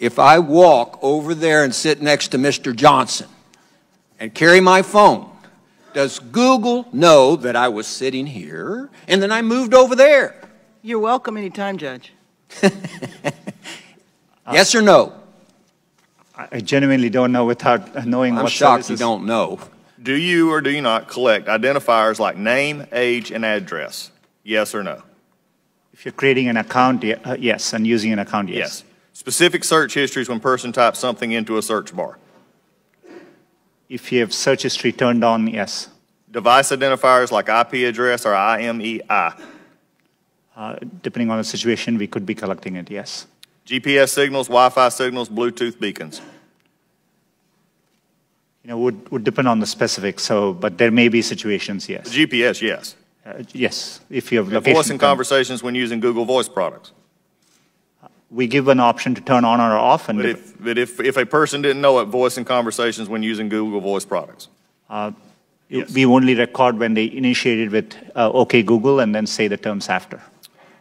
if I walk over there and sit next to Mr. Johnson and carry my phone, does Google know that I was sitting here and then I moved over there? You're welcome anytime, Judge. yes or no? I genuinely don't know without knowing I'm what shocked services. you don't know. Do you or do you not collect identifiers like name, age, and address? Yes or no? If you're creating an account, uh, yes, and using an account, yes. Yes. Specific search histories when person types something into a search bar. If you have search history turned on, yes. Device identifiers like IP address or IMEI. Uh, depending on the situation, we could be collecting it, yes. GPS signals, Wi-Fi signals, Bluetooth beacons. You know, would, would depend on the specifics, so, but there may be situations, yes. GPS, yes. Uh, yes, if you have voice and conversations when using Google Voice products. We give an option to turn on or off, and But if, but if, if a person didn't know it, voice and conversations when using Google Voice products. uh, Yes. we only record when they initiated with uh, OK Google and then say the terms after.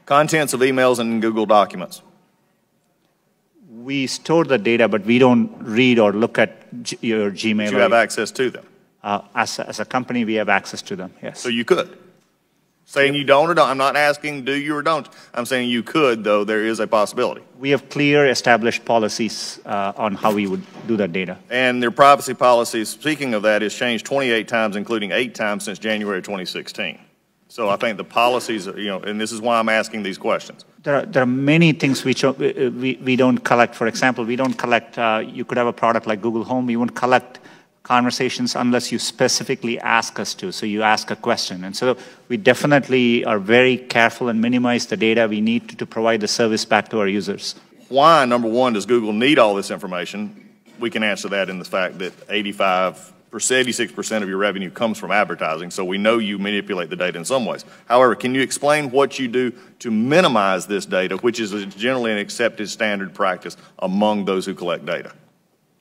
Contents of emails and Google documents. We store the data, but we don't read or look at your Gmail. But you have access to them. Uh, as, a, as a company, we have access to them, yes. So you could. Saying you don't or don't, I'm not asking do you or don't. I'm saying you could, though there is a possibility. we have clear established policies uh, on how we would do that data. And their privacy policies, speaking of that, has changed 28 times, including eight times since January 2016. So I think the policies, you know, and this is why I'm asking these questions. There are, there are many things which uh, we, we don't collect. For example, we don't collect, uh, you could have a product like Google Home, we won't collect conversations unless you specifically ask us to. So you ask a question. And so we definitely are very careful and minimize the data we need to, to provide the service back to our users. Why, number one, does Google need all this information? We can answer that in the fact that 85 86% of your revenue comes from advertising, so we know you manipulate the data in some ways. However, can you explain what you do to minimize this data, which is generally an accepted standard practice among those who collect data?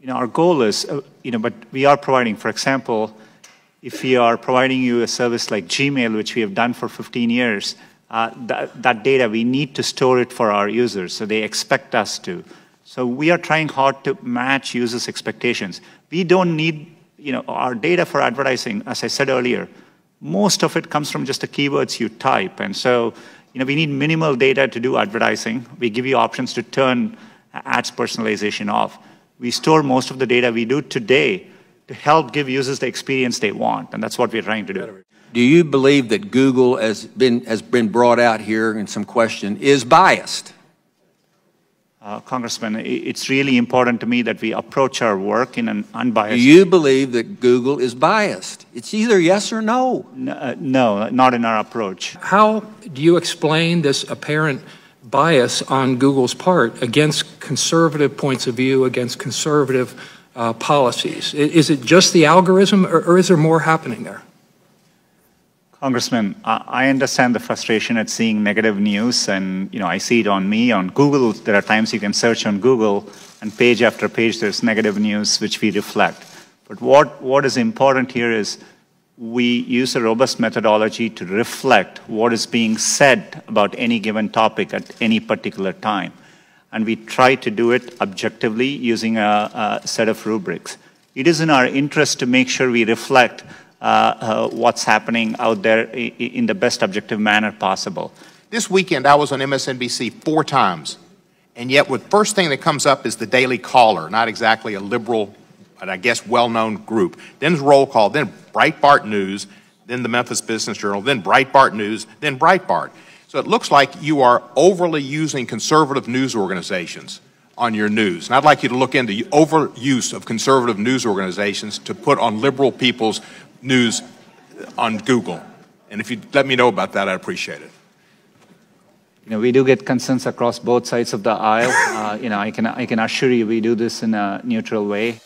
You know, our goal is, uh, you know, but we are providing, for example, if we are providing you a service like Gmail, which we have done for 15 years, uh, that, that data, we need to store it for our users, so they expect us to. So we are trying hard to match users' expectations. We don't need, you know, our data for advertising, as I said earlier, most of it comes from just the keywords you type. And so, you know, we need minimal data to do advertising. We give you options to turn ads personalization off. We store most of the data we do today to help give users the experience they want, and that's what we're trying to do. Do you believe that Google has been, has been brought out here in some question is biased? Uh, Congressman, it's really important to me that we approach our work in an unbiased Do unbiased. you believe that Google is biased? It's either yes or no. N- uh, no, not in our approach. How do you explain this apparent bias on Google's part against conservative points of view, against conservative uh, policies? Is it just the algorithm, or, or is there more happening there? Congressman, I understand the frustration at seeing negative news, and you know I see it on me on Google. There are times you can search on Google, and page after page there's negative news which we reflect. But what what is important here is we use a robust methodology to reflect what is being said about any given topic at any particular time, and we try to do it objectively using a, a set of rubrics. It is in our interest to make sure we reflect uh, uh, what's happening out there in the best objective manner possible. This weekend, I was on MSNBC four times, and yet, the first thing that comes up is the Daily Caller, not exactly a liberal, but I guess well-known group. Then Roll Call, then Breitbart News, then the Memphis Business Journal, then Breitbart News, then Breitbart. So it looks like you are overly using conservative news organizations on your news. And I'd like you to look into overuse of conservative news organizations to put on liberal people's news on Google. And if you'd let me know about that, I'd appreciate it. You know, we do get concerns across both sides of the aisle. Uh, you know, I can I can assure you we do this in a neutral way.